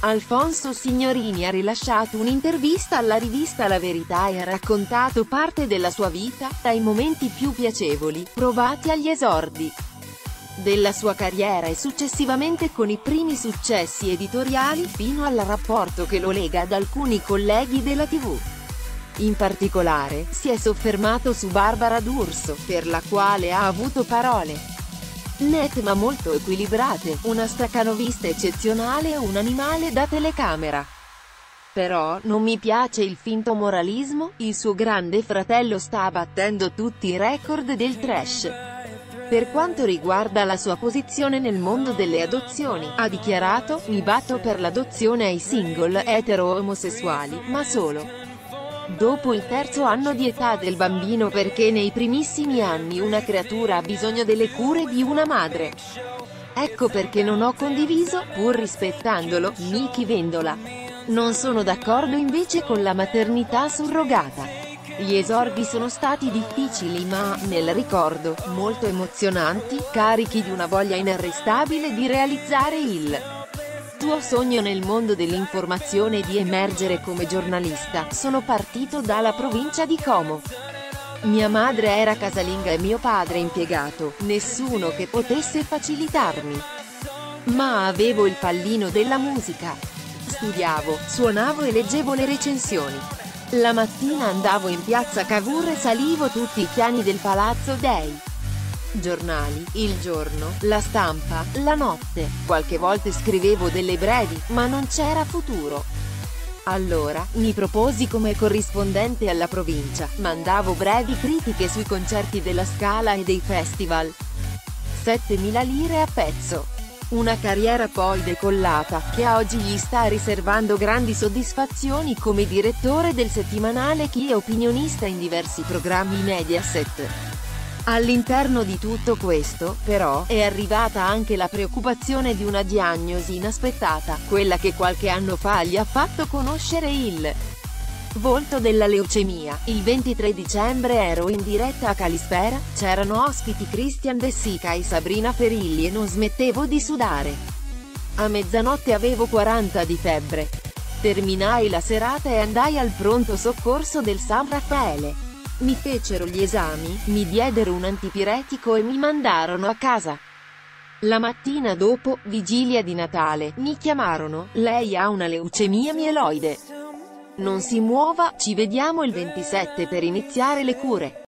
Alfonso Signorini ha rilasciato un'intervista alla rivista La Verità e ha raccontato parte della sua vita, dai momenti più piacevoli, provati agli esordi della sua carriera e successivamente con i primi successi editoriali, fino al rapporto che lo lega ad alcuni colleghi della tv. In particolare, si è soffermato su Barbara D'Urso, per la quale ha avuto parole net ma molto equilibrate, una staccanovista eccezionale e un animale da telecamera. Però, non mi piace il finto moralismo, il suo grande fratello sta battendo tutti i record del trash. Per quanto riguarda la sua posizione nel mondo delle adozioni, ha dichiarato, mi batto per l'adozione ai single etero-omosessuali, ma solo dopo il terzo anno di età del bambino perché nei primissimi anni una creatura ha bisogno delle cure di una madre. Ecco perché non ho condiviso, pur rispettandolo, Miki Vendola. Non sono d'accordo invece con la maternità surrogata. Gli esordi sono stati difficili ma, nel ricordo, molto emozionanti, carichi di una voglia inarrestabile di realizzare il tuo sogno nel mondo dell'informazione di emergere come giornalista. Sono partito dalla provincia di Como. Mia madre era casalinga e mio padre impiegato, nessuno che potesse facilitarmi. Ma avevo il pallino della musica. Studiavo, suonavo e leggevo le recensioni. La mattina andavo in piazza Cavour e salivo tutti i piani del Palazzo Dei. Giornali, il giorno, la stampa, la notte. Qualche volta scrivevo delle brevi, ma non c'era futuro. Allora, mi proposi come corrispondente alla provincia, mandavo brevi critiche sui concerti della Scala e dei festival. 7.000 lire a pezzo. Una carriera poi decollata, che oggi gli sta riservando grandi soddisfazioni come direttore del settimanale Chi è opinionista in diversi programmi Mediaset. All'interno di tutto questo, però, è arrivata anche la preoccupazione di una diagnosi inaspettata, quella che qualche anno fa gli ha fatto conoscere il volto della leucemia. Il 23 dicembre ero in diretta a Calispera, c'erano ospiti Christian De Sica e Sabrina Ferilli e non smettevo di sudare. A mezzanotte avevo 40 di febbre. Terminai la serata e andai al pronto soccorso del San Raffaele. Mi fecero gli esami, mi diedero un antipiretico e mi mandarono a casa. La mattina dopo, vigilia di Natale, mi chiamarono, lei ha una leucemia mieloide. Non si muova, ci vediamo il 27 per iniziare le cure.